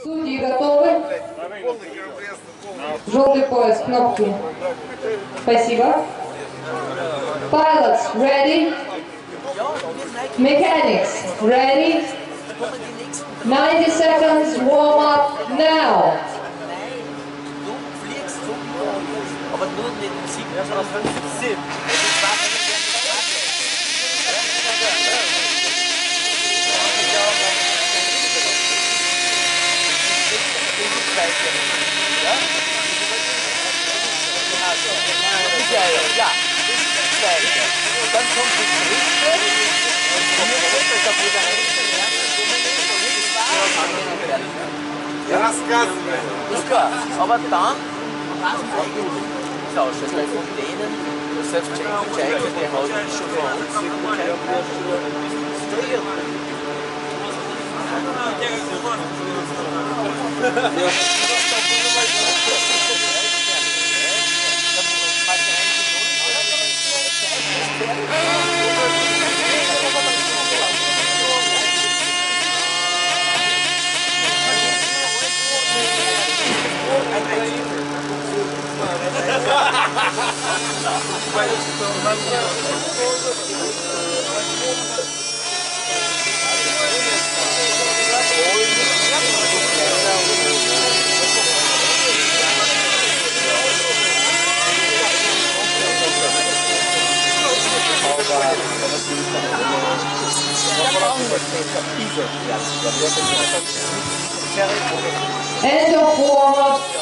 Судьи готовы? Желтый пояс, кнопки. Спасибо. Pilots, ready? Mechanics, ready? 90 seconds warm up now. Nein, du fliegst so. Aber nur den Sieg. Рассказывай. Пускай, aber dann austauschen. Das heißt, mit denen, der Self-Check-Checker, der hat schon vor uns die Möglichkeit, dass du das Esse é o povo.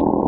you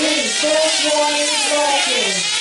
Please, first one is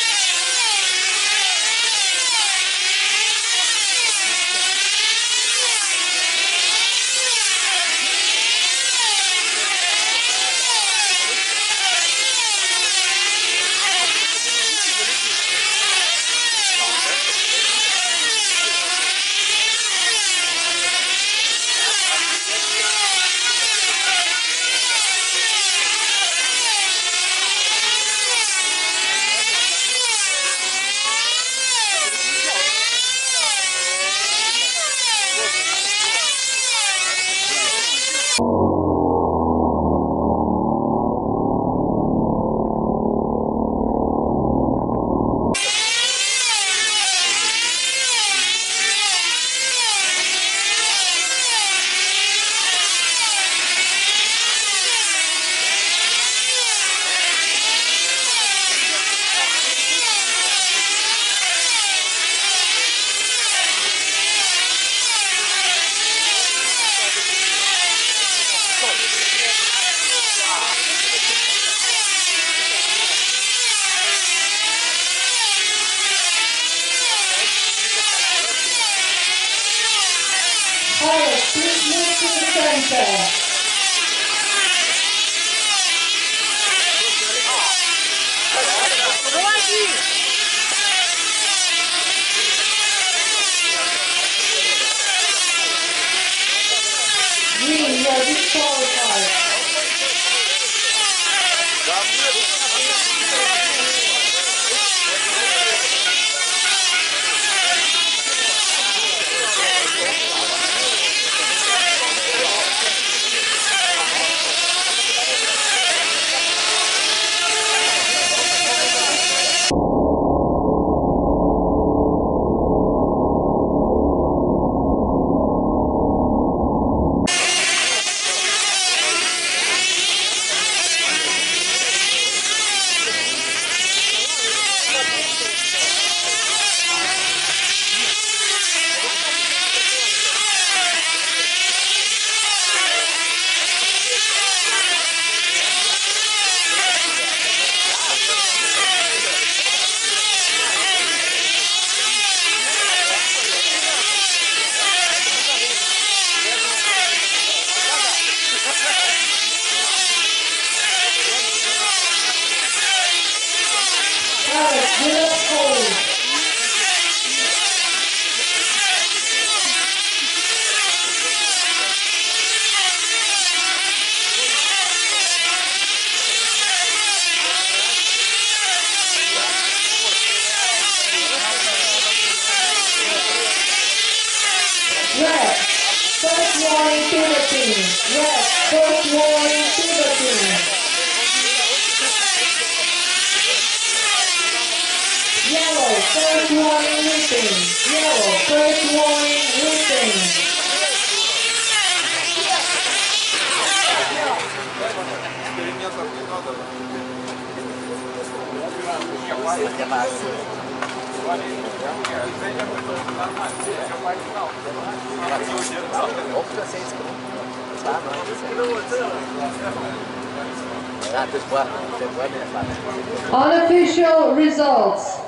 Christmas adventure. morning to the team. Yes, to the team. Yellow, first warning, listen. Yellow, first warning, listen. Unofficial results.